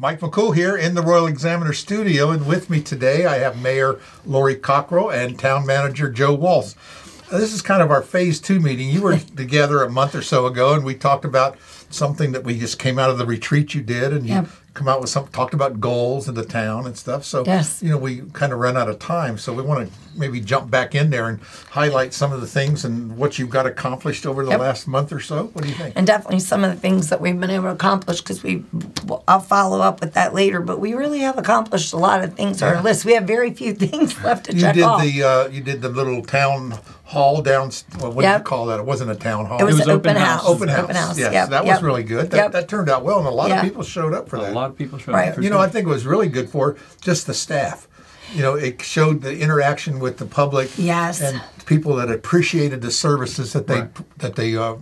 Mike McCool here in the Royal Examiner studio, and with me today I have Mayor Lori Cockrell and Town Manager Joe Waltz. This is kind of our phase two meeting. You were together a month or so ago, and we talked about something that we just came out of the retreat you did, and you Yep. come out with some talked about goals in the town and stuff. So Yes. you know we kind of ran out of time, so we want to maybe jump back in there and highlight some of the things and what you've got accomplished over the Yep. last month or so. What do you think? and definitely some of the things that we've been able to accomplish because we i'll follow up with that later but we really have accomplished a lot of things on Yeah. our list we have very few things left to You check did off the uh, you did the little town hall down. Well, what do you call that? It wasn't a town hall. it was, was open, open house. house. open house. open house Yes, yep, that yep. Was really good. That, Yep. that turned out well, and a lot Yeah. of people showed up for A that. A lot of people showed Right. up. for You know, sure. I think it was really good for just the staff. You know, it showed the interaction with the public. Yes. And people that appreciated the services that they Right. that they uh,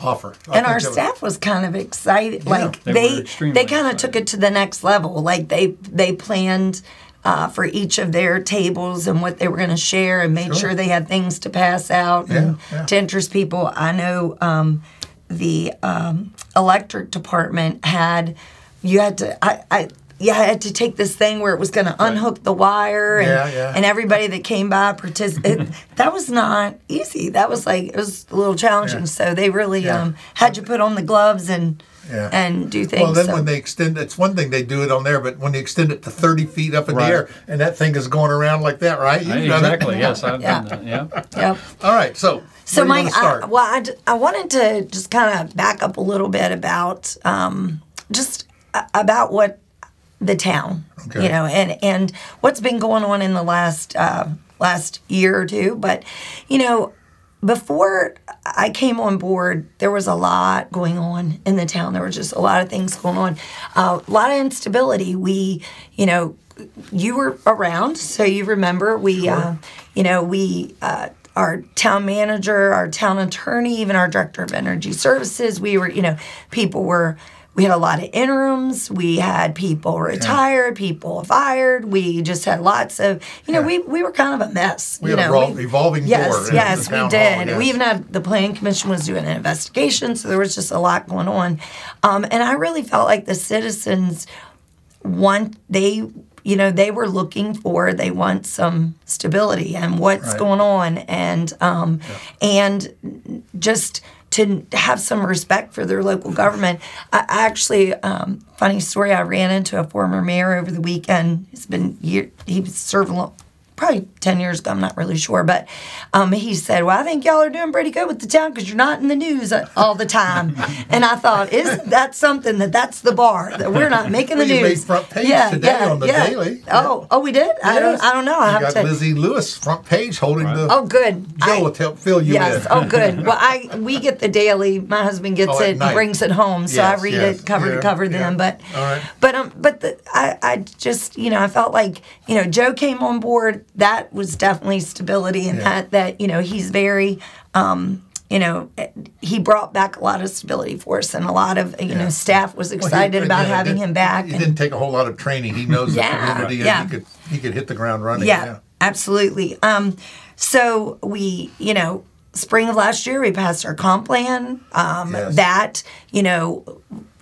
offer. I and our that was- staff was kind of excited like They they they, kind of took it to the next level like they they planned uh, for each of their tables and what they were going to share and made Sure. sure they had things to pass out and Yeah, yeah. to interest people i know um, the um, electric department had you had to i, I yeah, I had to take this thing where it was going to unhook the wire, and, Yeah, yeah. and everybody that came by participated. that was not easy. That was like it was a little challenging. Yeah. So they really Yeah. um, had you put on the gloves and Yeah. and do things. Well, then so- when they extend, it's one thing they do it on there, but when they extend it to 30 feet up in Right. the air, and that thing is going around like that, right? You've Hey, done it. exactly. Yes, I've Yeah. done that. Yeah. Yep. All right, so So, where do you Mike, I, well, I, I wanted to just kind of back up a little bit about um, just about what the town, Okay. you know, and and what's been going on in the last uh, last year or two. But you know, before I came on board, there was a lot going on in the town. There were just a lot of things going on, uh, a lot of instability. We, you know, you were around, so you remember we, uh, you know, we. Uh, our town manager, our town attorney, even our director of energy services, we were, you know, people were we had a lot of interims. We had people retired, people fired. We just had lots of, you know, Yeah. we, we were kind of a mess. We you had a know, revol- revolving door Yes, yes, we hall, did. yes. We even had the planning commission was doing an investigation, so there was just a lot going on. Um, and I really felt like the citizens want they you know they were looking for they want some stability and what's Right. going on and um, and just to have some respect for their local government. I actually, um, funny story, I ran into a former mayor over the weekend. It's been year, he lo- probably 10 years ago, I'm not really sure, but um, he said, Well, I think y'all are doing pretty good with the town because you're not in the news uh, all the time. and I thought, Isn't that something that that's the bar, that we're not making the Well, you made news? front page today on the Daily. Oh, oh, we did? I, don't, I don't know. I You have got to. Lizzie Lewis front page holding the. Oh, good. Joe I- will help fill you yes. in. Oh, good. Well, I we get the daily. My husband gets Oh, it, night. and brings it home, so Yes, I read yes. it cover Yeah, to cover. yeah. Then, but All right. but um, but the, I I just you know I felt like you know Joe came on board. That was definitely stability, and Yeah. that that you know he's very um. You know, he brought back a lot of stability for us, and a lot of you Yeah. know staff was Well, he- excited about it having him back. It and- didn't take a whole lot of training. He knows the Yeah, community, and yeah. he could he could hit the ground running. Yeah, absolutely. Um, so we, you know, spring of last year, we passed our comp plan. Um, Yes. That, you know,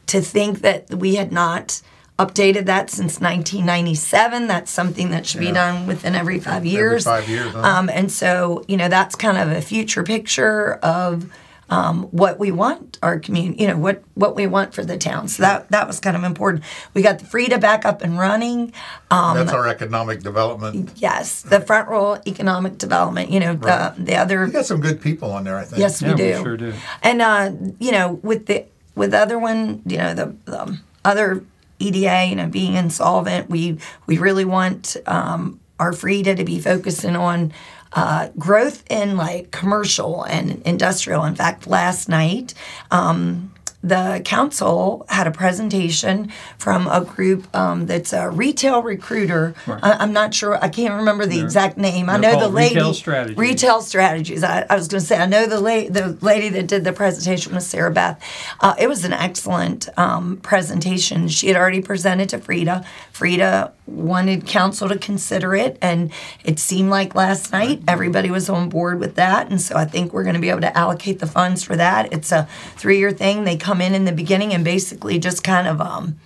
to think that we had not updated that since 1997, that's something that should be done within every five years. Every five years, huh? Um, and so, you know, that's kind of a future picture of um, what we want our community, you know, what what we want for the town. So that that was kind of important. We got the FREDA back up and running. Um, That's our economic development. Yes, the Front Royal economic development. You know, Right. the the other. We got some good people on there, I think. Yes, we Yeah, we do. sure do. And uh, you know, with the with the other one, you know, the, the other EDA, you know, being insolvent, we we really want um, our FREDA to be focusing on uh, growth in like commercial and industrial. In fact, last night. Um, the council had a presentation from a group um, that's a retail recruiter. I, I'm not sure, I can't remember the exact name. I know the lady. Retail Strategies. Retail strategies. I, I was going to say, I know the, la- the lady that did the presentation was Sarah Beth. Uh, it was an excellent um, presentation. She had already presented to FREDA. FREDA wanted council to consider it, and it seemed like last night everybody was on board with that. And so I think we're going to be able to allocate the funds for that. It's a three year thing. They come in in the beginning and basically just kind of. Um,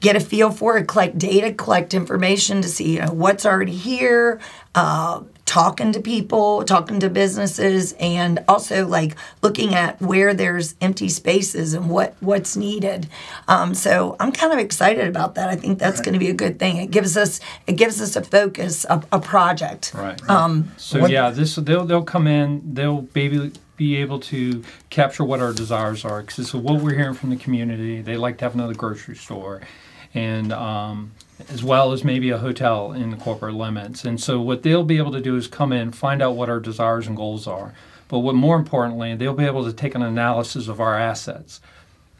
get a feel for it, collect data, collect information to see you know what's already here, uh, talking to people, talking to businesses, and also like looking at where there's empty spaces and what what's needed. Um, so I'm kind of excited about that. I think that's going to be a good thing. It gives us it gives us a focus, a, a project. Right. Um, So yeah, this they'll they'll come in. They'll be be able to capture what our desires are. Because this is what we're hearing from the community. They like to have another grocery store, and um, as well as maybe a hotel in the corporate limits. And so what they'll be able to do is come in, find out what our desires and goals are. But what more importantly, they'll be able to take an analysis of our assets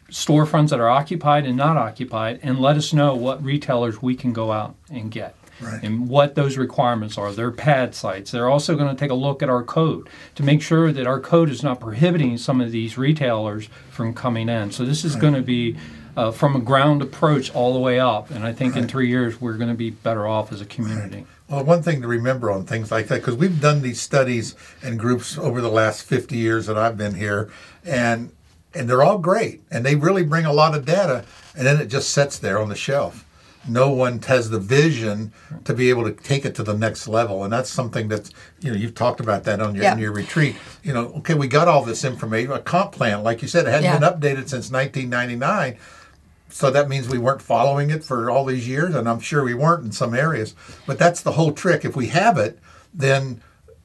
storefronts that are occupied and not occupied and let us know what retailers we can go out and get Right. and what those requirements are. They're pad sites. They're also going to take a look at our code to make sure that our code is not prohibiting some of these retailers from coming in. So this is going to be uh, from a ground approach all the way up. And I think in three years we're going to be better off as a community. Well, one thing to remember on things like that, because we've done these studies and groups over the last 50 years that I've been here, and and they're all great, and they really bring a lot of data, and then it just sits there on the shelf. No one has the vision to be able to take it to the next level, and that's something that's you know you've talked about that on your Yeah. in your retreat. You know, okay, we got all this information, a comp plan, like you said, it hadn't Yeah. been updated since 1999. So that means we weren't following it for all these years, and I'm sure we weren't in some areas. But that's the whole trick. If we have it, then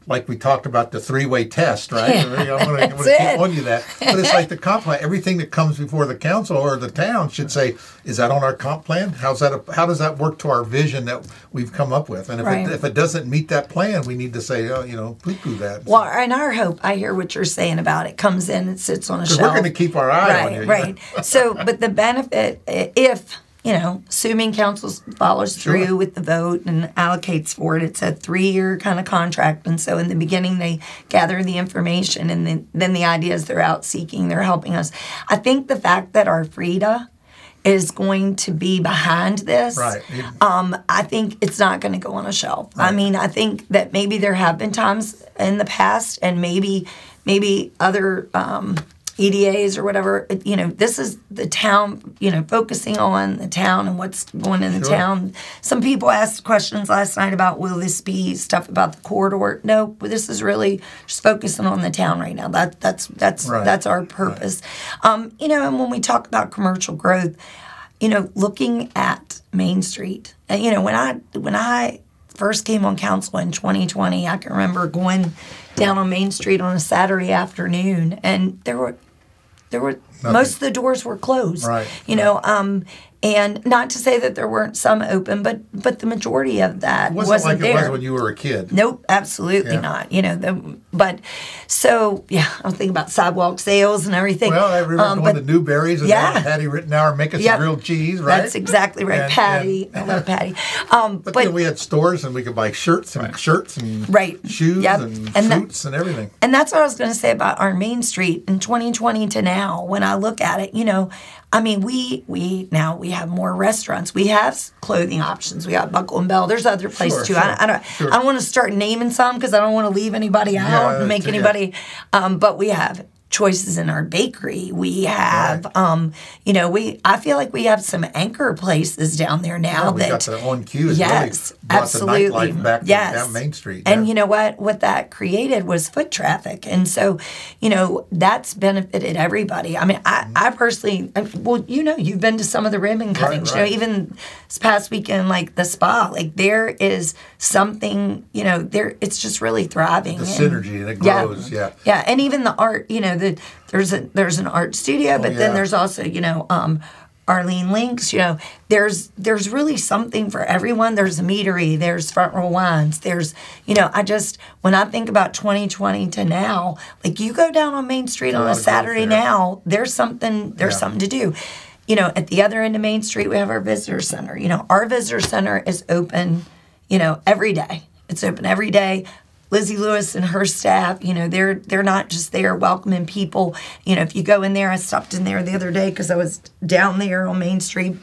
like we talked about the three-way test, right? Yeah, I'm I'm gonna keep on you that. But it's like the comp plan. Everything that comes before the council or the town should say, "Is that on our comp plan? How's that? A, how does that work to our vision that we've come up with?" And if Right. it, if it doesn't meet that plan, we need to say, "Oh, you know, poo-poo that." Well, and our hope, I hear what you're saying about it. Comes in, and sits on a shelf. we're going to keep our eye right, on you right. know? so, but the benefit, if you know, assuming council follows Sure. through with the vote and allocates for it, it's a three-year kind of contract, and so in the beginning they gather the information, and then then the ideas they're out seeking, they're helping us. I think the fact that our FREDA is going to be behind this Right. Um, I think it's not going to go on a shelf. I mean, I think that maybe there have been times in the past, and maybe maybe other um, EDAs or whatever. You know, this is the town. You know, focusing on the town and what's going in the Sure. town. Some people asked questions last night about will this be stuff about the corridor? No, this is really just focusing on the town right now. That that's that's Right. that's our purpose. Um, you know, and when we talk about commercial growth, you know, looking at Main Street, uh, you know, when I when I first came on council in 2020, I can remember going down on Main Street on a Saturday afternoon, and there were there were most of the doors were closed. Right, You know, um, and not to say that there weren't some open, but but the majority of that It wasn't, like there. it was when you were a kid. Nope, absolutely Yeah. not. You know, the, but so yeah, I'm thinking about sidewalk sales and everything. Well, I remember Um, going but to Newberry's and Yeah. yeah. Patty Rittenauer make us Yep. some grilled cheese, right? That's exactly right, And- Patty. and- I love Patty. Um, But, but then we had stores and we could buy shirts and shirts and Right. shoes Yep. and, And that- and everything. And that's what I was going to say about our Main Street in 2020 to now. When I look at it, you know, I mean, we we now we have more restaurants. We have clothing options. We got Buckle and Bell. There's other places Sure, too. sure, I, I don't. sure. I don't want to start naming some because I don't want to leave anybody out Yeah, and make anybody. Um, but we have choices in our bakery. We have, Right. um, you know, we. I feel like we have some anchor places down there now Yeah, we that got the on cue. yes, really absolutely. back yes. down Main Street. And yeah. you know what? What that created was foot traffic, and so you know that's benefited everybody. I mean, I, I personally, well, you know, you've been to some of the ribbon cuttings. right. You know, even this past weekend, like the spa, like there is something. You know, there it's just really thriving. the and- synergy and it grows. Yeah. yeah, and even the art, you know, the there's a there's an art studio, but yeah. then there's also, you know, um Arlene Links, you know, there's there's really something for everyone. There's a meadery, there's front row wines, there's you know, I just when I think about 2020 to now, like you go down on Main Street on a Saturday now, there's something there's Yeah. something to do. You know, at the other end of Main Street we have our visitor center. You know, our visitor center is open, you know, every day. It's open every day. Lizzie Lewis and her staff, you know, they're they're not just there welcoming people. You know, if you go in there, I stopped in there the other day because I was down there on Main Street,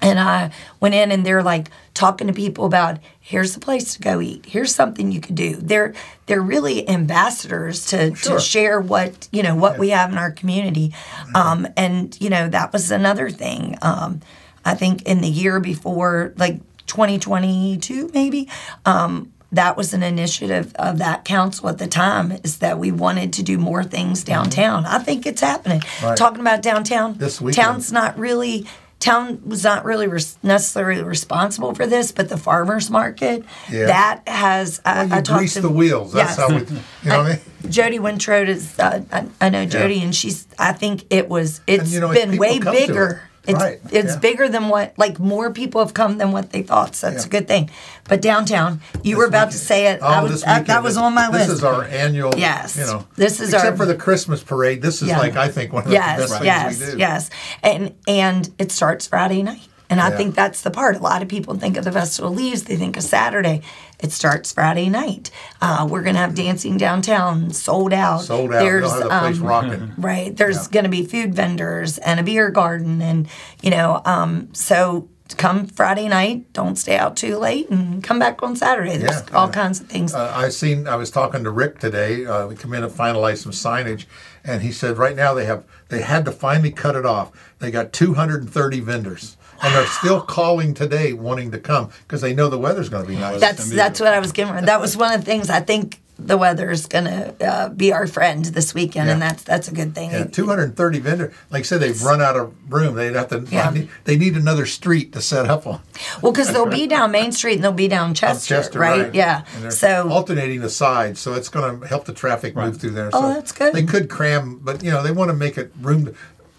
and I went in and they're like talking to people about here's the place to go eat. Here's something you could do. They're they're really ambassadors to Sure. to share what you know what we have in our community, um, and you know that was another thing. Um, I think in the year before, like 2022, maybe. Um, that was an initiative of that council at the time is that we wanted to do more things downtown. I think it's happening. Mm-hmm. Right. Talking about downtown, This weekend. town's not really town was not really res- necessarily responsible for this, but the farmers market Yeah. that has. I, Well, I talked to, the wheels. That's Yes. how we, you know what I mean? Jody Wintrode is. Uh, I, I know Jody, and she's. I think it was. It's you know, been way come to it. bigger. It's Right, it's yeah. bigger than what like more people have come than what they thought. So that's Yeah. a good thing. But downtown, you were about weekend. to say it. Oh, I was, this I- that was on my this list. This is our annual. Yes. You know. This is except our- for the Christmas parade. This is Yeah. like I think one of yes, the best yes, things we do. yes, and and it starts Friday night. And I think that's the part. A lot of people think of the festival leaves, they think of Saturday. It starts Friday night. Uh, we're gonna have dancing downtown, sold out. Sold out. There's the place um, rocking. Right. There's Yeah. going to be food vendors and a beer garden. And, you know, um, so come Friday night, don't stay out too late and come back on Saturday. There's Yeah, all yeah. kinds of things. Uh, I seen. I was talking to Rick today. Uh, we come in and finalize some signage, and he said right now they have they had to finally cut it off. They got 230 vendors, and they're still calling today wanting to come because they know the weather's going to be nice. that's that's what I was getting. That was one of the things I think the weather is going to uh, be our friend this weekend, and that's that's a good thing. yeah, 230 vendors. Like I said, they've run out of room. They'd have to. Yeah. They need another street to set up on. Well, because they'll be down Main Street and they'll be down Chester, Chester, right? Yeah. So alternating the sides, so it's going to help the traffic move through there. Oh, So that's good. They could cram, but you know they want to make it room, to,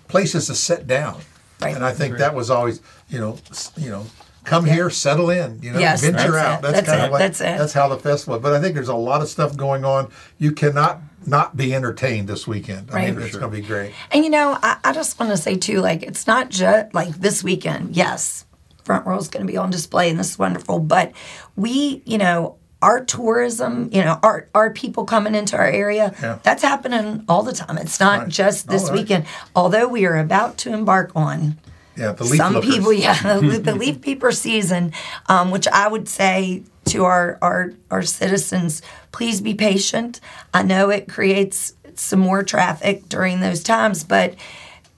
places to sit down. Right. And I think that was always, you know, you know, come here, settle in, you know, Yes, venture that's out. it. That's, That's kind it. of what, That's it. that's how the festival. But I think there's a lot of stuff going on. You cannot not be entertained this weekend. I mean, Right. it's going to be great. And you know, I, I just want to say too, like it's not just like this weekend. Yes, Front Royal is going to be on display, and this is wonderful. But we, you know, our tourism, you know, our our people coming into our area, Yeah. that's happening all the time. It's not Right. just this right. weekend. Although we are about to embark on Yeah, the leaf some lookers. people, yeah, the the leaf peeper season, um, which I would say to our, our our citizens, please be patient. I know it creates some more traffic during those times, but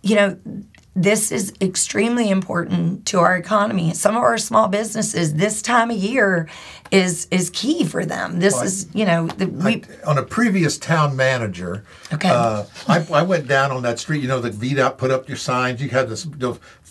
you know. This is extremely important to our economy. Some of our small businesses, this time of year, is is key for them. This Well, is, you know, the, we. on a previous town manager, Okay. uh, I, I went down on that street. You know, the VDOT put up your signs. You had this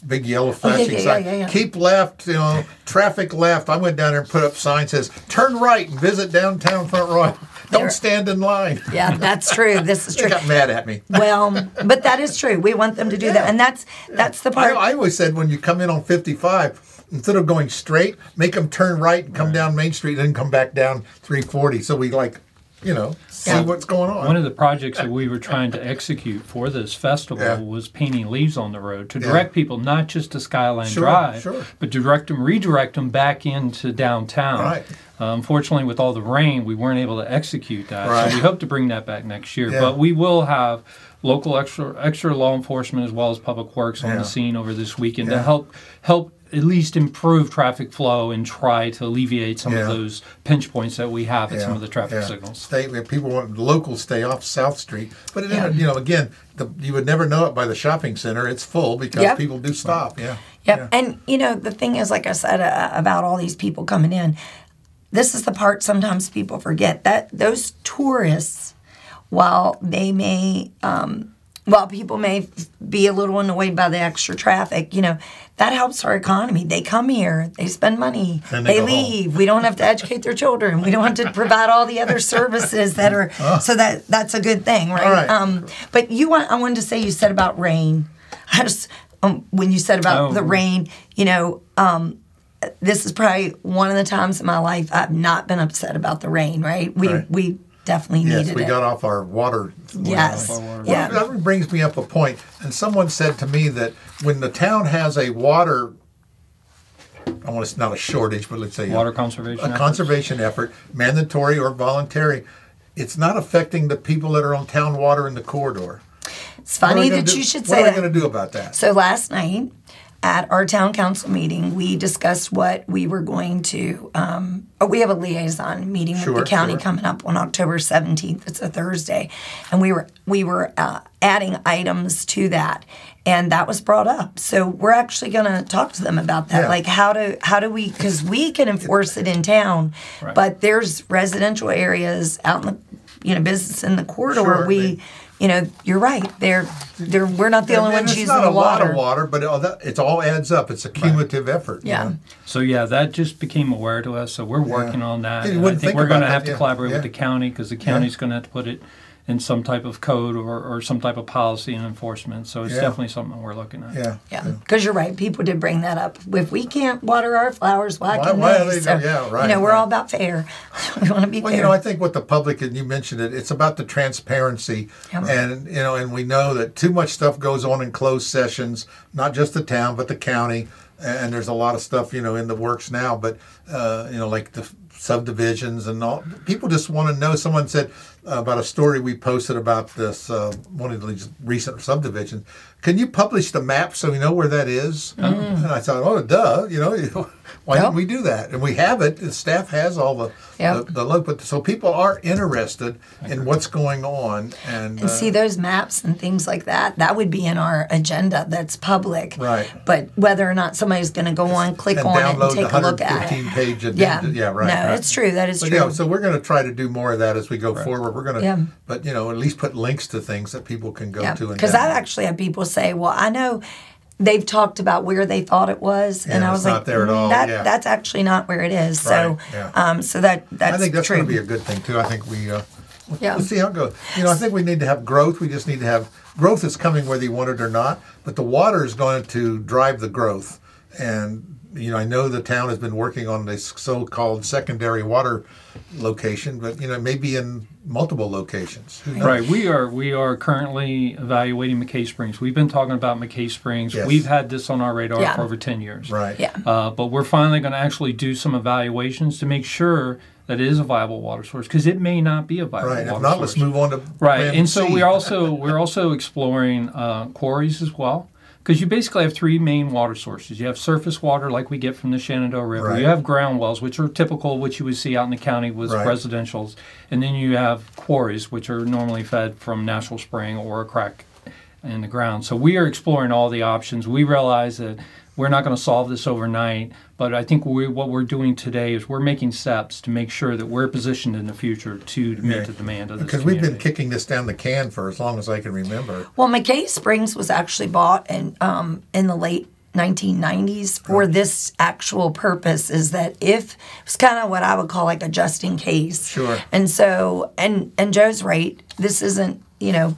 big yellow flashing Oh, yeah, sign. yeah, yeah. Keep left. You know, traffic left. I went down there and put up signs says turn right and visit downtown Front Royal. Don't stand in line. Yeah, that's true. This is They true. got mad at me. Well, but that is true. We want them to do that, and that's that's the part. I always said when you come in on 55, instead of going straight, make them turn right and come down Main Street, and then come back down 340. So we like, you know, see Yeah. what's going on. One of the projects that we were trying to execute for this festival Yeah. was painting leaves on the road to Yeah. direct people not just to Skyline Sure, Drive, sure. but direct them, redirect them back into downtown. Right. Uh, unfortunately, with all the rain, we weren't able to execute that. Right. So we hope to bring that back next year. Yeah. But we will have local extra extra law enforcement as well as public works on Yeah. the scene over this weekend Yeah. to help help at least improve traffic flow and try to alleviate some Yeah. of those pinch points that we have at some of the traffic yeah. signals. Stay, people want locals stay off South Street, but it, Yeah. you know, again, the, you would never know it by the shopping center. It's full because Yep. people do stop. Yeah. Yep. Yeah. And you know, the thing is, like I said uh, about all these people coming in, this is the part sometimes people forget that those tourists, while they may, um, while people may be a little annoyed by the extra traffic, you know, that helps our economy. They come here, they spend money, And they they, go home. leave. We don't have to educate their children. We don't have to provide all the other services that are. So that that's a good thing? Ah. Right. Um, but you want, I wanted to say you said about rain. I just um, when you said about Oh. the rain, you know, um, this is probably one of the times in my life I've not been upset about the rain. Right? We Right. we definitely Yes, needed we it. got off our water. yes. Well, Yeah. that brings me up a point. point, and someone said to me that when the town has a water, I want to say not a shortage, but let's say a- Water conservation a efforts? conservation effort, mandatory or voluntary, it's not affecting the people that are on town water in the corridor. It's funny that do- you should say. What are we going to do about that? So last night, at our town council meeting, we discussed what we were going to. Um, oh, we have a liaison meeting with the county sure. coming up on October seventeenth. It's a Thursday, and we were we were uh, adding items to that, and that was brought up. So we're actually going to talk to them about that, Yeah. like how to how do we because we can enforce it in town, Right. but there's residential areas out in the you know business in the corridor. Sure, we. they- you know, you're right. They're, they're, we're not the only And ones it's using not the a lot water. of water, but it all, that, it all adds up. It's a cumulative effort. you Yeah. know? So yeah, that just became aware to us. So we're working on that. And I think think we're going to have that, to yeah, collaborate yeah. with the county because the county's going to have to put it in some type of code or, or some type of policy and enforcement. So it's Yeah. definitely something we're looking at. Yeah. Yeah, because you're right. People did bring that up. If we can't water our flowers, why, Why- can why they? they- So, yeah, right, You know, we're right. all about fair. we want to be Well, fair. you know, I think what the public and you mentioned it, it's about the transparency, Yep. and you know, and we know that too much stuff goes on in closed sessions, not just the town but the county, and there's a lot of stuff you know in the works now. But uh, you know, like the subdivisions and all, people just want to know. Someone said about a story we posted about this uh, one of these recent subdivisions. Can you publish the map so we know where that is? And I thought, oh, duh, you know, why Yep. didn't we do that? And we have it. The staff has all the Yep. the, the look, but so people are interested in what's going on, and, and see uh, those maps and things like that. That would be in our agenda. That's public. Right. But whether or not somebody's going to go on, click and on it, and take a look at it. page Yeah. agenda. Yeah, right. No, right. it's true. That is But true. yeah, so we're going to try to do more of that as we go forward. We're going to, Yeah. but you know, at least put links to things that people can go Yeah, to. and because I've actually had people say, "Well, I know they've talked about where they thought it was," and I was like, there at "Mm, all, That yeah. that's actually not where it is." So, Right, yeah. um, so that that's I think that's going to be a good thing too. I think we. Uh, Yeah. Let's see how it goes. You know, I think we need to have growth. We just need to have growth is coming whether you want it or not. But the water is going to drive the growth. And you know, I know the town has been working on this so-called secondary water location, but you know, maybe in multiple locations. Right. We are we are currently evaluating McKay Springs. We've been talking about McKay Springs. Yes. We've had this on our radar Yeah. for over ten years. Right. yeah. Uh, but we're finally going to actually do some evaluations to make sure that it is a viable water source because it may not be a viable Right. water If not, source. let's move on to Right, and so C. we're also we're also exploring uh, quarries as well, because you basically have three main water sources. You have surface water, like we get from the Shenandoah River. Right. You have ground wells, which are typical, which you would see out in the county with Right. residentials, and then you have quarries, which are normally fed from natural spring or a crack in the ground. So we are exploring all the options. We realize that we're not going to solve this overnight, but I think we, what we're doing today is we're making steps to make sure that we're positioned in the future to meet Yeah. the demand of this because we've been kicking this down the can for as long as I can remember. Well, McKay Springs was actually bought in um, in the late 1990s for this actual purpose. Is that if it's kind of what I would call like a just in case. Sure. And so, and and Joe's right. This isn't you know.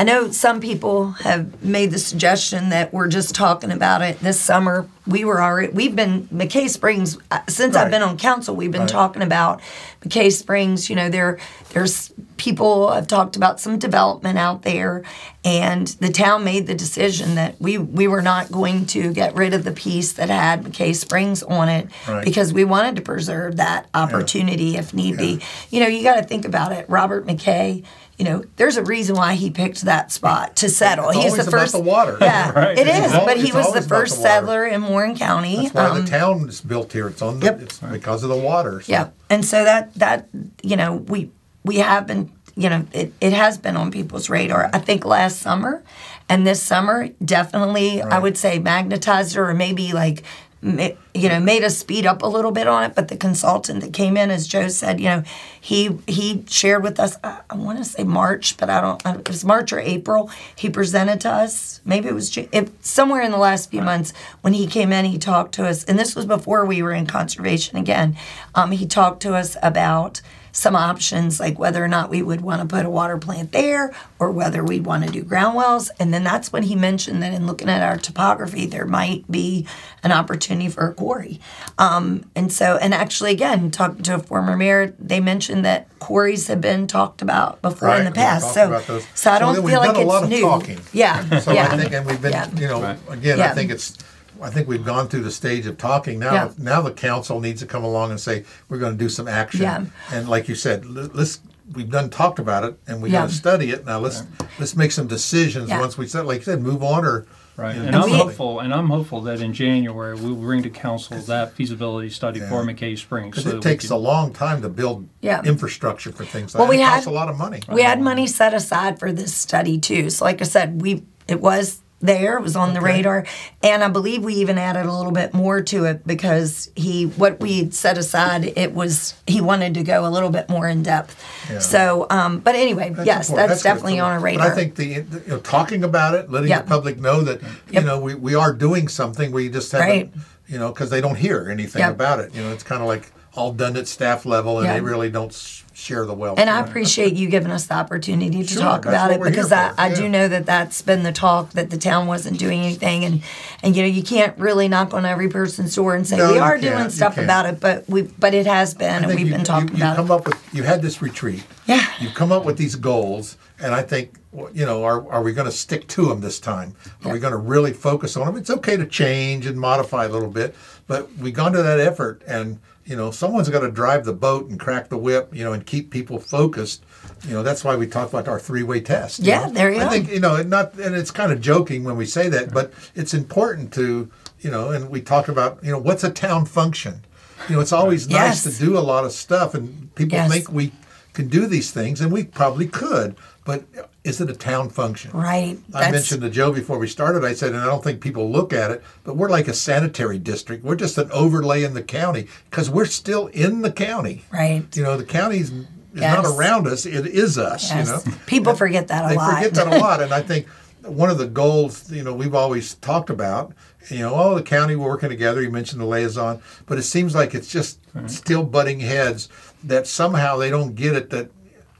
I know some people have made the suggestion that we're just talking about it this summer. We were already, we've been, McKay Springs, uh, since I've been on council, we've been Right. talking about McKay Springs. You know, there, there's people have talked about some development out there, and the town made the decision that we, we were not going to get rid of the piece that had McKay Springs on it Right. because we wanted to preserve that opportunity if need be. You know, you got to think about it. Robert McKay, you know, there's a reason why he picked that spot to settle. It's He's the about first. the water. Yeah, Right. it is. but he was the first the settler in Warren County. That's why Um, the town is built here. It's on the, Yep. it's because of the water. so- yeah, and so that that you know we we have been you know it, it has been on people's radar. I think last summer and this summer definitely I would say magnetized or maybe like you know made us speed up a little bit on it. But the consultant that came in, as Joe said, you know he he shared with us. I, I want to say March, but I don't. It was March or April. He presented to us. Maybe it was it, somewhere in the last few months when he came in. He talked to us, and this was before we were in conservation again. Um, he talked to us about some options like whether or not we would want to put a water plant there or whether we'd want to do ground wells and then that's when he mentioned that in looking at our topography there might be an opportunity for a quarry um, and so and actually again talking to a former mayor they mentioned that quarries have been talked about before in the past so so i don't then feel we've like done a it's lot of new talking. yeah So yeah I think, and we've been, Yeah. you know, Right. again, Yeah. I think it's, I think we've gone through the stage of talking. Now, Yeah. now the council needs to come along and say we're going to do some action. Yeah. And like you said, let's we've done talked about it and we Yeah. got to study it. Now let's let's make some decisions Yeah. once we said, like you said, move on or Right, you know, and I'm we- hopeful, and I'm hopeful that in January we'll bring to council that feasibility study for McKay Springs. Because so it takes can- a long time to build Yeah. infrastructure for things like Well, that. we it had- costs a lot of money. We had money set aside for this study too. So, like I said, we it was there, it was on the radar, and I believe we even added a little bit more to it because he what we had set aside it was he wanted to go a little bit more in depth. Yeah. So, um, but anyway, That's yes, important. that's, good. definitely on our radar. But I think the, the- you know talking about it, letting Yeah. the public know that Yep. you know we, we are doing something. We just haven't Right. you know because they don't hear anything Yep. about it. You know, it's kind of like all done at staff level, and Yeah. they really don't share the wealth. And I appreciate you giving us the opportunity to Sure, talk about it because I, I yeah. do know that that's been the talk that the town wasn't doing anything and and you know you can't really knock on every person's door and say No, we are doing stuff about it but we but it has been and we've you, been talking you, you about come it. up with you had this retreat. Yeah. You've come up with these goals, and I think you know are are we going to stick to them this time? Are we going to really focus on them? It's okay to change and modify a little bit, but we've gone to that effort, and you know someone's got to drive the boat and crack the whip, you know, and keep people focused. You know that's why we talk about our three-way test. Yeah, know? there you I go. think you know, and not and it's kind of joking when we say that, but it's important to you know, and we talk about you know what's a town function. You know, it's always nice to do a lot of stuff, and people Yes. think we can do these things, and we probably could, but is it a town function? Right. I That's- mentioned to Joe before we started, I said, and I don't think people look at it, but we're like a sanitary district. We're just an overlay in the county because we're still in the county. Right. You know, the county's is Yes. not around us, it is us, Yes. you know. People forget that a They lot. forget that a lot, and I think one of the goals, you know, we've always talked about, you know, oh, the county we're working together. You mentioned the liaison, but it seems like it's just still butting heads. That somehow they don't get it. That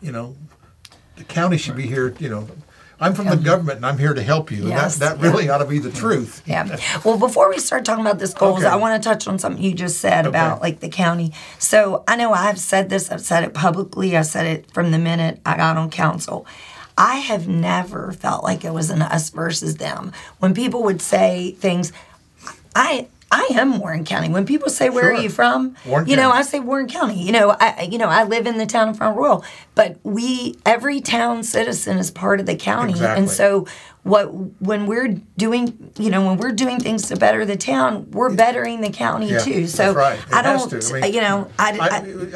you know, the county should be here. You know, I'm from the government and I'm here to help you. Yes, and that that really ought to be the truth. Yeah. Well, before we start talking about this goals, Okay. I want to touch on something you just said about like the county. So I know I've said this, I've said it publicly, I said it from the minute I got on council. I have never felt like it was an us versus them. When people would say things, I I am Warren County. When people say where are you from, Warren you know, I say Warren County. You know, I you know I live in the town of Front Royal, but we every town citizen is part of the county, Exactly. and so what when we're doing you know when we're doing things to better the town, we're bettering the county Yeah, too. So that's right. It I don't. I mean, you know, I, I,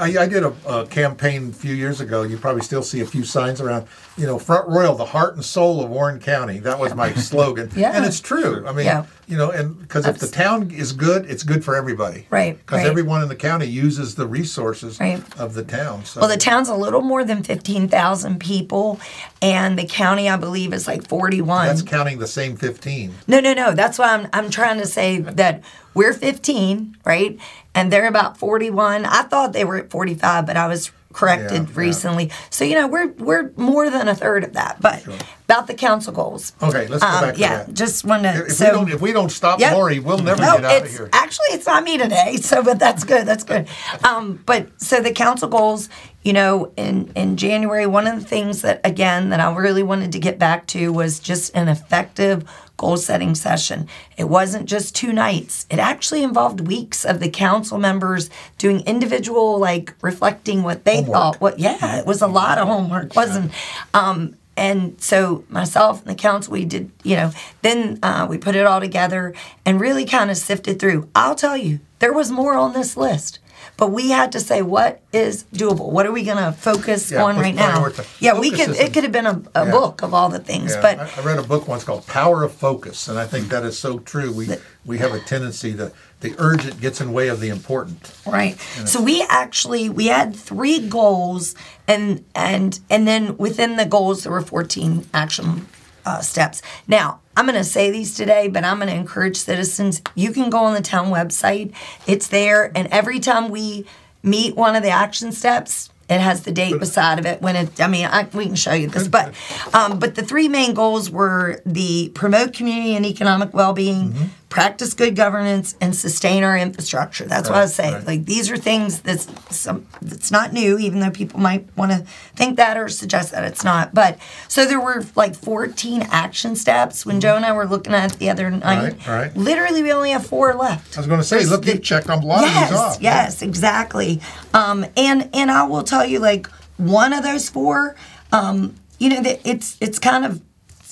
I, I, I did a, a campaign a few years ago. You probably still see a few signs around. You know, Front Royal, the heart and soul of Warren County. That was my slogan. Yeah. and it's true. I mean, Yeah. you know, and because if the town is good, it's good for everybody. Right, Because right. everyone in the county uses the resources Right. of the town. So Well, the town's a little more than 15,000 people, and the county, I believe, is like 41. that's counting the same fifteen. No, no, no. That's why I'm I'm trying to say that we're 15, right? And they're about 41. I thought they were at 45, but I was corrected Yeah, yeah. recently. So you know, we're we're more than a third of that. But about the council goals. Okay, let's go Um, back to yeah, that. just want to. If, so we don't, if we don't stop Yep. Lori, we'll never no, get out of here. actually it's not me today. So, but that's good. That's good. Um, but so the council goals, you know, in in January, one of the things that again that I really wanted to get back to was just an effective goal setting session. It wasn't just two nights. It actually involved weeks of the council members doing individual like reflecting what they Homework. thought. What yeah, it was a lot of homework, wasn't? Um, and so myself and the council, we did, you know, then uh, we put it all together and really kind of sifted through. I'll tell you, there was more on this list, but we had to say what is doable. What are we going to focus Yeah, on right now? Yeah, we could. It could have been a, a Yeah. book of all the things, Yeah, but I, I read a book once called Power of Focus, and I think that is so true. We we have a tendency to the urgent gets in way of the important. Right. So we actually we had three goals, and and and then within the goals there were fourteen action uh, steps. Now I'm going to say these today, but I'm going to encourage citizens. You can go on the town website; it's there, and every time we meet one of the action steps. It has the date beside of it when it. I mean, I, we can show you this, but um, but the three main goals were the promote community and economic well-being, Mm-hmm. Practice good governance, and sustain our infrastructure. That's what I Right, say. right. Like these are things that's some that's not new, even though people might want to think that or suggest that it's not. But so there were like 14 action steps when Joe and I were looking at it the other night. Right, right. Literally, we only have four left. I was going to say, There's look, the- you checked on a lot yes, of these off. Yes, exactly. Um, and and I will tell you, like one of those four, um, you know, that it's it's kind of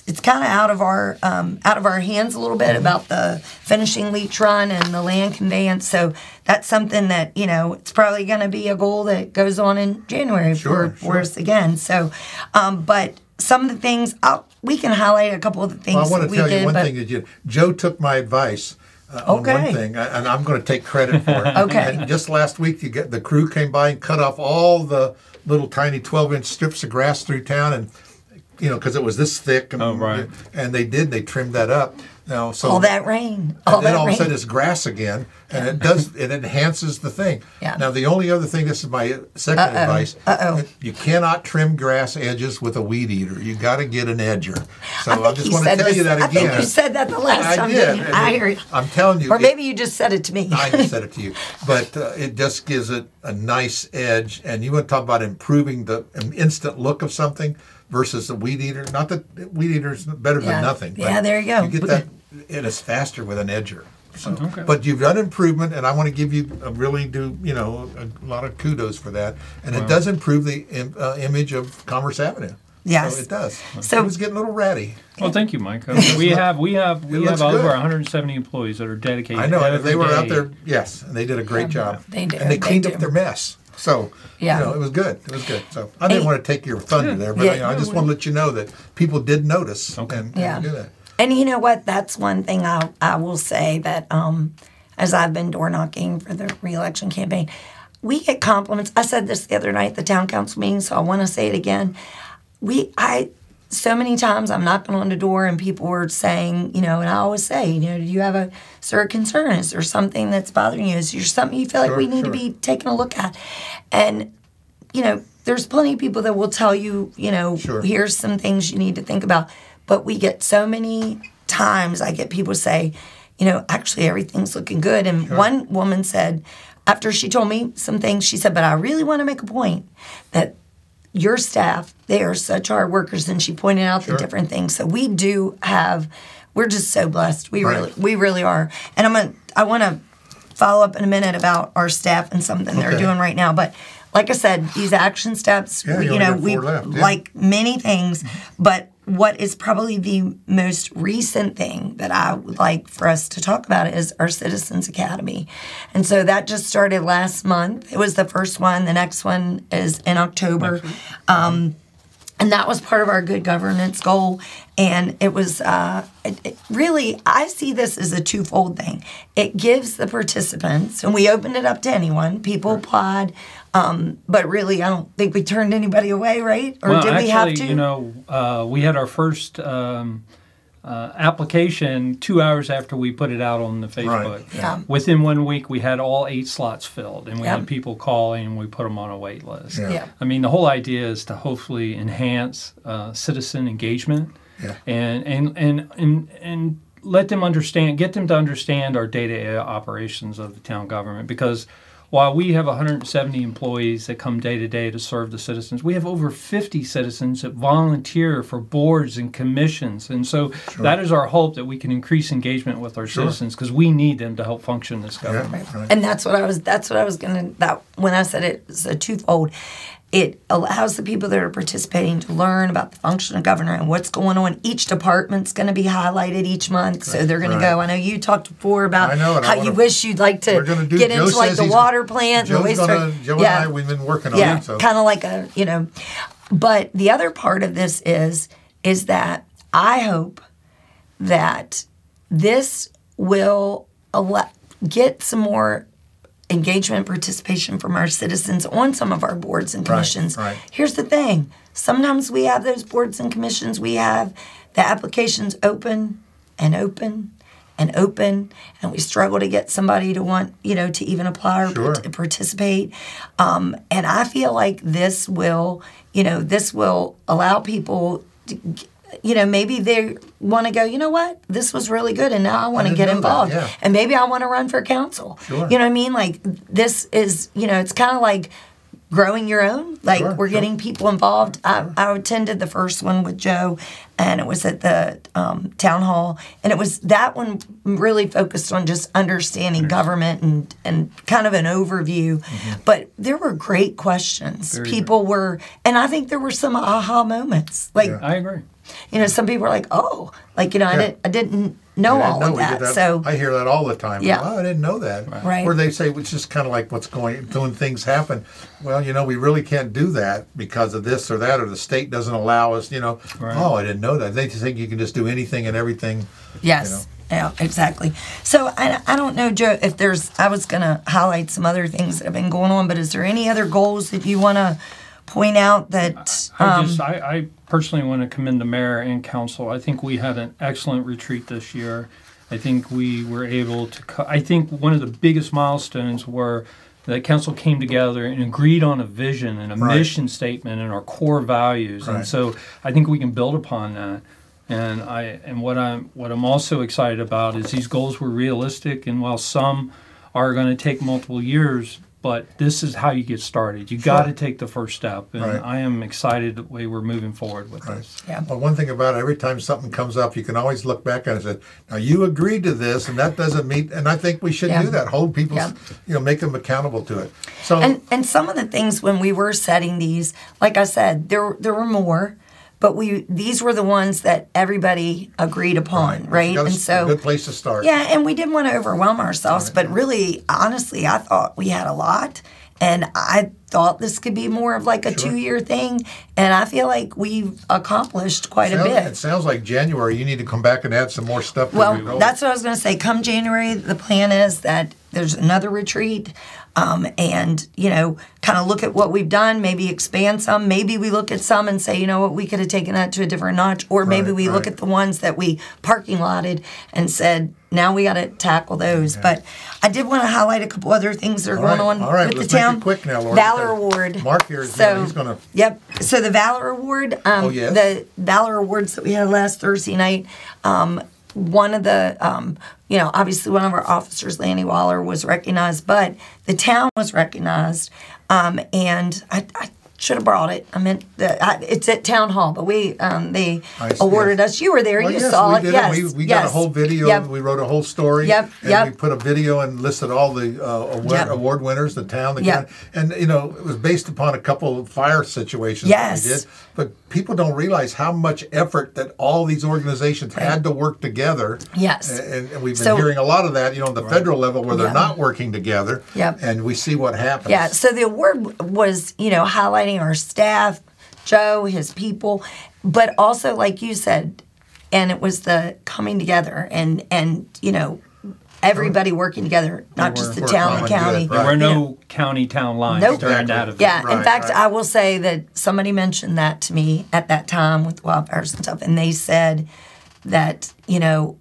it's kind of out of our um, out of our hands a little bit about the finishing leach run and the land conveyance. So that's something that you know it's probably going to be a goal that goes on in January Sure, for, sure. for us again. So, um, but some of the things I'll, we can highlight a couple of the things Well, I want to tell did. you one thing that you, Joe took my advice uh, on one thing, and I'm going to take credit for it. Okay. And just last week, you get the crew came by and cut off all the little tiny 12 inch strips of grass through town, and you know because it was this thick, and, Oh, right. and they did they trimmed that up. Now, so all that rain, all and then that all rain. of a sudden it's grass again, and it does it enhances the thing. Yeah. Now the only other thing, this is my 2nd advice. Uh-oh. You cannot trim grass edges with a weed eater. You got to get an edger. So I I, think just you want to said tell this- you that I again. think you said that the last I time. did. didn't you? and I it- hear you. I'm telling you. Or it- maybe you just said it to me. I just said it to you, but uh, it just gives it a nice edge. And you want to talk about improving the an instant look of something versus a weed eater. Not that weed eater is better Yeah. than nothing. Yeah, there you go. You get that, and it's faster with an edger. So, Okay. but you've done improvement, and I want to give you a really do you know a lot of kudos for that. And it does improve the im- uh, image of Commerce Avenue. Yes. so it does. So- it was getting a little ratty. Well, thank you, Mike. Uh, we have we have we looks have over good. 170 employees that are dedicated. I know and every they were out there. Yes, and they did a great job. they do, and they they cleaned do. up their mess. So Yeah. you know, it was good. It was good. So I didn't Hey. want to take your thunder there, but Yeah. you know, I just want to let you know that people did notice Okay. and, Yeah. and that. And you know what? That's one thing I I will say that um, as I've been door knocking for the reelection campaign, we get compliments. I said this the other night at the town council meeting, so I want to say it again. We I so many times I'm knocking on the door and people were saying, you know, and I always say, you know, do you have a certain concern? Is there something that's bothering you? Is there something you feel like Sure, we need sure. to be taking a look at? And you know, there's plenty of people that will tell you, you know, Sure. here's some things you need to think about. But we get so many times I get people say, you know, actually everything's looking good. And one woman said, after she told me some things, she said, but I really want to make a point that your staff, they are such hard workers. And she pointed out Sure. the different things. So we do have, we're just so blessed. We Right. really, we really are. And I'm gonna, I want to follow up in a minute about our staff and something they're doing right now. But like I said, these action steps, Yeah, you you know, we left, yeah. like many things, but what is probably the most recent thing that I would like for us to talk about is our Citizens Academy. And so that just started last month. It was the first one. The next one is in October. Um, and that was part of our good governance goal and it was uh, it, it really i see this as a twofold thing it gives the participants and we opened it up to anyone people applied um, but really i don't think we turned anybody away right or well, did actually, we have to you know, uh, we had our first um, uh, application two hours after we put it out on the Facebook. Yeah. Within one week, we had all eight slots filled, and we Yep. had people calling, and we put them on a wait list. Yeah. Yeah. I mean, the whole idea is to hopefully enhance uh, citizen engagement, Yeah. and and and and and let them understand, get them to understand our day-to-day operations of the town government because. While we have 170 employees that come day to day to serve the citizens, we have over 50 citizens that volunteer for boards and commissions. And so that is our hope that we can increase engagement with our citizens because we need them to help function this government. Yeah, right. and that's what i was that's what i was gonna that when i said it, it's a twofold it allows the people that are participating to learn about the function of government and what's going on each department's going to be highlighted each month so they're going Right. to go i know you talked before about I know, how wanna- you wish you'd like to do. get Joe into like the water plant and the Joe's wastewater gonna, Joe yeah and I, we've been working on yeah, it. So kind of like a you know. But the other part of this is is that I hope that this will get some more engagement participation from our citizens on some of our boards and commissions. right. Here's the thing. Sometimes we have those boards and commissions, we have the applications open and open and open and we struggle to get somebody to want, you know, to even apply or Sure. part- participate. Um, and I feel like this will, you know, this will allow people to, you know, maybe they want to go, you know what, this was really good, and now I want to get know that, involved, yeah. and maybe I want to run for council. Sure. You know what I mean? Like this is, you know, it's kind of like growing your own. Like Sure, we're sure. getting people involved. I, I attended the first one with Joe, and it was at the um, town hall, and it was that one really focused on just understanding government and and kind of an overview. Mm-hmm. But there were great questions. Very people were, and I think there were some aha moments. Like Yeah. I agree. you know, some people were like, "Oh, like you know, I didn't, I didn't know all no, of we that." So I hear that all the time. Yeah. Oh, I didn't know that. Right. Or they say it's just kind of like what's going when things happen. Well, you know, we really can't do that because of this or that, or the state doesn't allow us. You know, Right. oh, I didn't know that. They think you can just do anything and everything. Yes. Yeah, exactly. So I, I don't know, Joe, if there's, I was going to highlight some other things that have been going on, but is there any other goals that you want to point out that, I um, just, I, I personally want to commend the mayor and council. I think we had an excellent retreat this year. I think we were able to. Co- I think one of the biggest milestones were that council came together and agreed on a vision and a Right. mission statement and our core values. Right. And so I think we can build upon that. And I and what I'm what I'm also excited about is these goals were realistic. And while some are going to take multiple years, but this is how you get started. You got to take the first step, and Right. I am excited the way we're moving forward with Right. this. yeah. Well, one thing about it, every time something comes up, you can always look back and say, "Now you agreed to this, and that doesn't meet." And I think we should Yeah. do that. Hold people, Yeah. you know, make them accountable to it. So And, and some of the things when we were setting these, like I said, there, there were more, but we, these were the ones that everybody agreed upon, right? That's And a so, good place to start. Yeah, and we didn't want to overwhelm ourselves, but really, honestly, I thought we had a lot. And I thought this could be more of like a two year thing. And I feel like we've accomplished quite a bit. It sounds like January. You need to come back and add some more stuff. to Well, that's what I was going to say. Come January, the plan is that there's another retreat, um, and you know, kind of look at what we've done. Maybe expand some. Maybe we look at some and say, you know what, we could have taken that to a different notch. Or maybe Right, we look at the ones that we parking lotted and said, now we got to tackle those. But I did want to highlight a couple other things that are All going right, on all right, with let's the town. quick now, Lori, Valor Award. Mark here is- so, he's gonna- Yep. So the Valor Award, um, Oh, yes. the Valor Awards that we had last Thursday night, um, one of the, um, you know, obviously one of our officers, Lanny Waller, was recognized, but the town was recognized. Um, and I, I should have brought it. I meant the, it's at town hall, but we um, they I see. awarded us. You were there. Well, you yes, saw we it. yes. We, we yes. got a whole video. Yep. We wrote a whole story. Yep, And yep. we put a video and listed all the uh, award, Yep. award winners, the town, the Yep. county. And, you know, it was based upon a couple of fire situations Yes. that we did. But people don't realize how much effort that all these organizations had to work together. Yes. And, and we've been So- hearing a lot of that, you know, on the federal level where they're not working together. Yep. And we see what happens. Yeah, so the award was, you know, highlighting our staff, Joe, his people, but also like you said, and it was the coming together and and you know everybody working together, not just the town, and county. good, There were right. no county town lines Nope. during Exactly. that event. Yeah, in Right, fact, right. I will say that somebody mentioned that to me at that time with wildfires and stuff, and they said that you know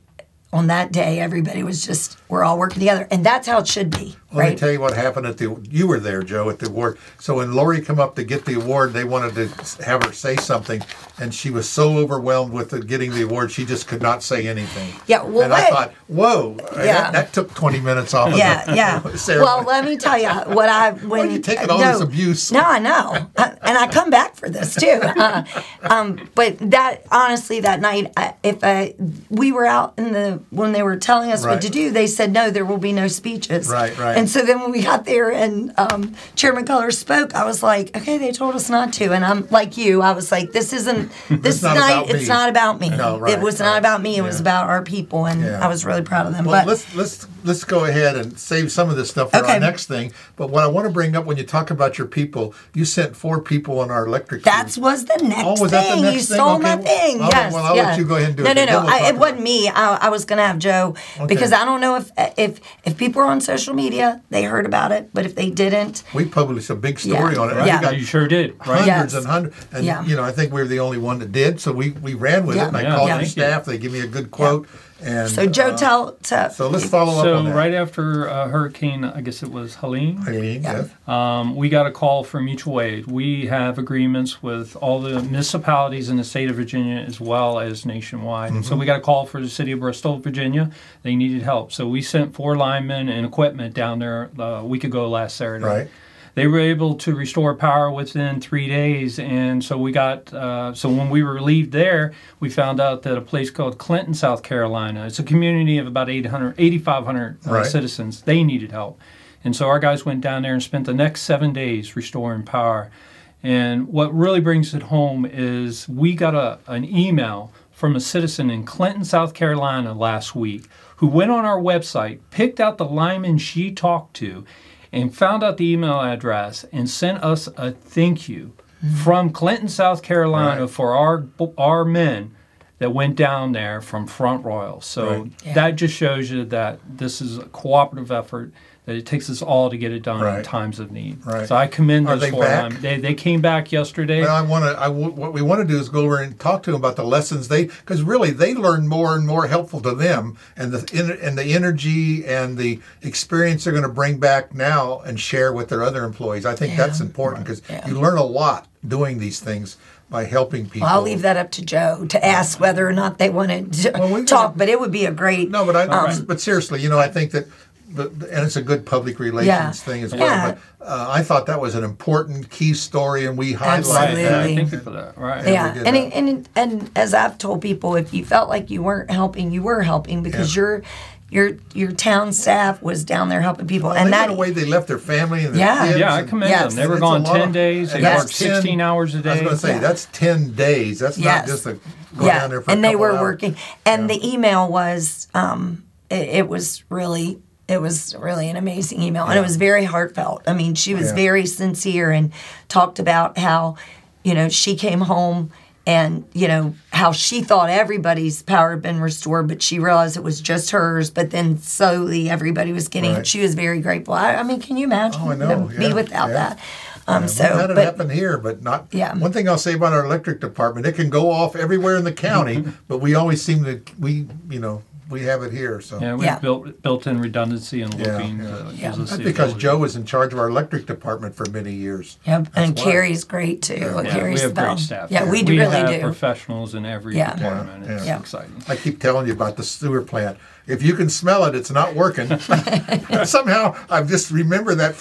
on that day everybody was just we're all working together, and that's how it should be, Let me tell you what happened at the. You were there, Joe, at the award. So when Lori come up to get the award, they wanted to have her say something, and she was so overwhelmed with the, getting the award, she just could not say anything. Yeah, well, and I what- thought, whoa, Yeah. that, that took twenty minutes off. yeah, of yeah. ceremony. Well, let me tell you what I when you taking all no, this abuse? No, I know, I, and I come back for this too. Uh, um, but that honestly, that night, I, if I we were out in the when they were telling us Right. what to do, they said no, there will be no speeches. Right, right. And so then when we got there and um, Chairman Cullers spoke, I was like, okay, they told us not to, and I'm like you, I was like, this isn't this not night. me. It's not about me. No, right, it was right. not about me. It was about our people, and Yeah. I was really proud of them. Well, but let's let's let's go ahead and save some of this stuff for Okay. our next thing. But what I want to bring up when you talk about your people, you sent four people on our electric. That crews. was the next Oh, was that the thing. next you thing? stole Okay, my thing. all right, yes. well, I'll let yes. you go ahead and do no, it, No, no, no, we'll it wasn't me. I, I was going to have Joe because I don't know if if if people are on social media, they heard about it, but if they didn't, We published a big story Yeah. on it. Yeah. We got You sure did, right? hundreds Yes. and hundreds. And Yeah. you know, I think we were the only one that did. So we, we ran with Yeah. it. And I called thank the you. staff. They give me a good quote. And so Joe, uh, tell to So let's follow up So right after uh, Hurricane, I guess it was Helene, Eileen, Yeah. yes. um, we got a call from Mutual Aid. We have agreements with all the municipalities in the state of Virginia as well as nationwide. And so we got a call for the city of Bristol, Virginia. They needed help. So we sent four linemen and equipment down there uh, a week ago last Saturday. Right. They were able to restore power within three days. And so we got, uh, so when we were relieved there, we found out that a place called Clinton, South Carolina, it's a community of about 800, 8,500 uh, Right. citizens, they needed help. And so our guys went down there and spent the next seven days restoring power. And what really brings it home is we got a, an email from a citizen in Clinton, South Carolina last week who went on our website, picked out the lineman she talked to, and found out the email address and sent us a thank you from Clinton, South Carolina Right. for our our men that went down there from Front Royal. So Right. Yeah. that just shows you that this is a cooperative effort. That it takes us all to get it done in times of need. Right. So I commend Are those they for back? them. They, they came back yesterday. Well, I want to. I w- what we want to do is go over and talk to them about the lessons they, because really they learn more and more helpful to them, and the en- and the energy and the experience they're going to bring back now and share with their other employees. I think Yeah. that's important because Yeah. you learn a lot doing these things by helping people. Well, I'll leave that up to Joe to ask whether or not they want to Well, talk, gotta- but it would be a great. No, but I. Um, but seriously, you know, I think that. But, and it's a good public relations Yeah. thing as well. Yeah. But uh, I thought that was an important key story, and we highlighted. Absolutely. that. Yeah, thank you for that. Right. yeah, did and, that. and and as I've told people, if you felt like you weren't helping, you were helping because Yeah. your your your town staff was down there helping people, Well, and that got away. They left their family and their Yeah. kids. Yeah, I commend Yes. them. They were It's a gone 10 of- days. They and Yes. worked that's 10 16 hours a I was going to say Yeah. that's ten days. That's Yes. not just a go yeah, down there for and a they were hours. working, and the email was um, it, it was really it was really an amazing email, and it was very heartfelt. I mean, she was Yeah. very sincere and talked about how you know she came home and you know how she thought everybody's power had been restored, but she realized it was just hers. But then slowly everybody was getting. Right. She was very grateful. I, I mean, can you imagine Oh, I know, to be yeah, without yeah. that? Um, so, We've had it but happen here, but not. Yeah. One thing I'll say about our electric department, it can go off everywhere in the county, but we always seem to we you know we have it here. So Yeah, we Yeah. built built in redundancy and Yeah, looking. yeah. uh, Yeah. that's because ability. Joe was in charge of our electric department for many years. Yep, and why. Carrie's great too. Yeah, Carrie's we have the great staff. Yeah, here. we do really have do. professionals in every Yeah. department. Yeah, It's yeah. exciting. I keep telling you about the sewer plant. If you can smell it, it's not working. Somehow I just remember that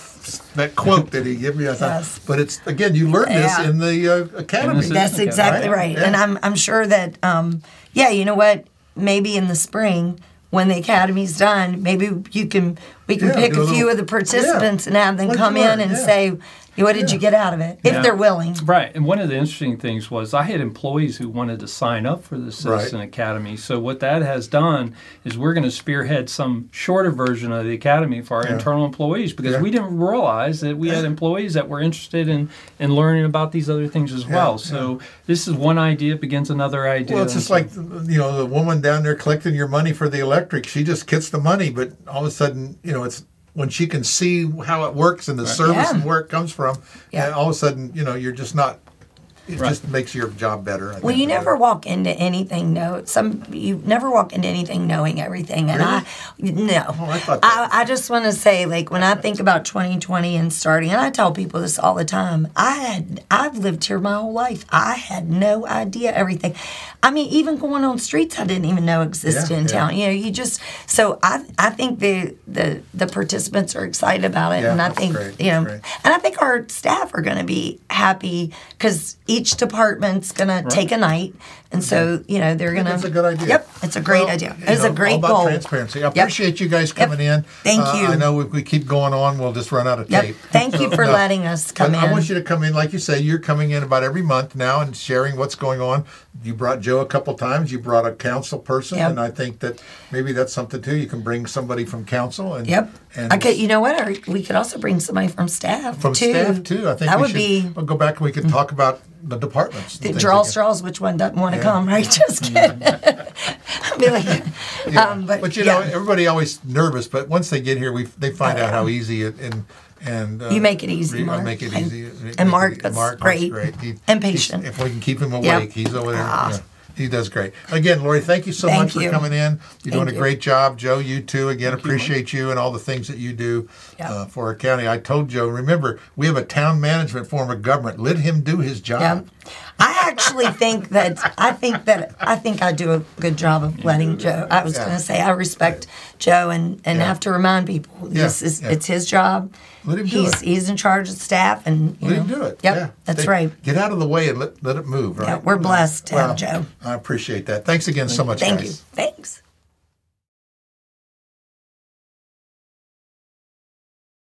that quote that he gave me. I thought, Yes. but it's again, you learn this in the uh, academy. this is- That's exactly right? right. Yeah. And I'm I'm sure that um yeah, you know what? Maybe in the spring when the academy's done, maybe you can we can Yeah, pick a a few little- of the participants and have them What'd come in and Yeah. say, what did you get out of it? If Yeah. they're willing. Right, and one of the interesting things was I had employees who wanted to sign up for the Citizen Academy. So what that has done is we're going to spearhead some shorter version of the academy for our Yeah. internal employees because Yeah. we didn't realize that we had employees that were interested in in learning about these other things as well. So this is one idea begins another idea. Well, it's just so- like you know the woman down there collecting your money for the electric. She just gets the money, but all of a sudden, you know, it's when she can see how it works and the service Yeah. and where it comes from, Yeah. and all of a sudden, you know, you're just not. It Right. just makes your job better. I Well, think. you never walk into anything know some. You never walk into anything knowing everything, and I no. Oh, I I, I just want to say, like when I think about 2020 and starting, and I tell people this all the time. I had I've lived here my whole life. I had no idea everything. I mean, even going on streets I didn't even know existed Yeah, in yeah. town. You know, you just so I I think the the the participants are excited about it, Yeah, and I think great, you know, and I think our staff are going to be happy because each department's going to take a night, and so you know they're going to. That's a good idea. Yep, it's a great Well, idea. It's know, a great all about goal. transparency. I Yep. appreciate you guys coming in. Thank Uh, you. I know if we keep going on, we'll just run out of Yep. tape. Thank you for no. letting us come in. I want you to come in, like you say, you're coming in about every month now and sharing what's going on. You brought Joe a couple times. You brought a council person, Yep. and I think that maybe that's something too. You can bring somebody from council and Yep. and I could. You know what? We could also bring somebody from staff from too. staff too. I think that we would should be Mm-hmm. we'll go back and we could talk about the departments. the draw straws. Which one doesn't want to Yeah. come? Right? Just kidding. I'd be like, Yeah. um, but, you yeah. know, everybody always nervous, but once they get here, we they find Oh, out how easy it and and uh, You make it easy, I Mark. make it And- easy. and Make it Mark is Mark, great. Great. He, And patient. If we can keep him awake, Yep. he's over there. Ah. He does great. Again, Lori, thank you so Thank much for coming in. You're doing Thank a you. great job, Joe. You too. Again, appreciate you and all the things that you do Yep. uh, for our county. I told Joe, remember, we have a town management form of government. Let him do his job. Yeah. I actually think that I think that I think I do a good job of letting Joe. I was Yeah. going to say I respect Joe and and Yeah. have to remind people this is it's his job. Let him do he's it. he's in charge of staff and you Let know, him do it. Yep, yeah. that's They- right. Get out of the way and let, let it move, right? Yeah, we're blessed to have Joe. I appreciate that. Thanks again so much, Thank guys. you. Thanks.